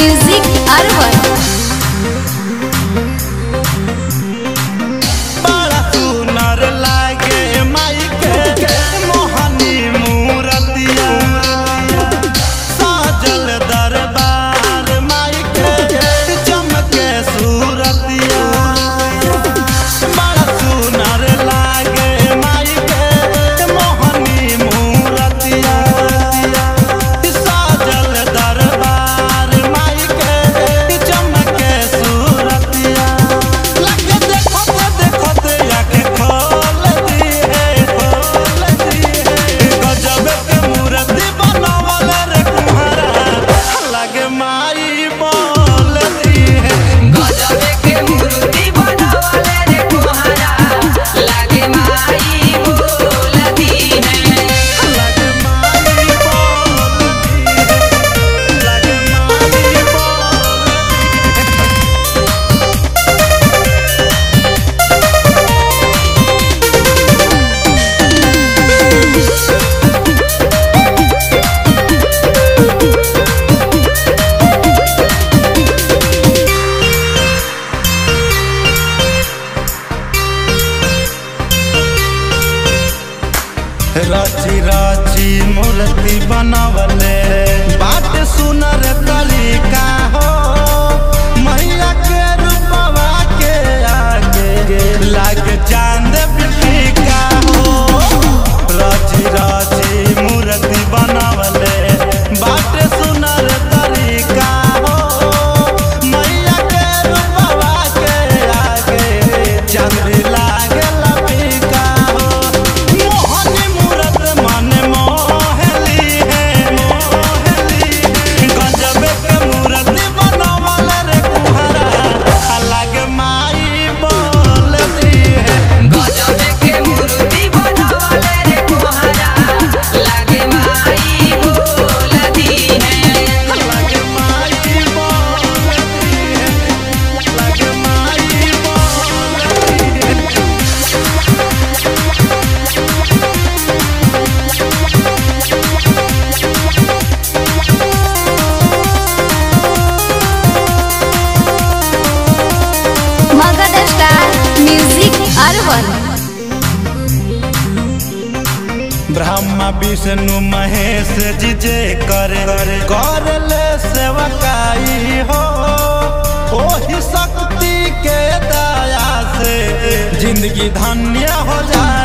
music. राची राची मूर्ति बना ब्रह्मा, विष्णु, महेश जी जे कर कर ले सेवकाई हो। ओही शक्ति के दया से ज़िंदगी धन्य हो जाए।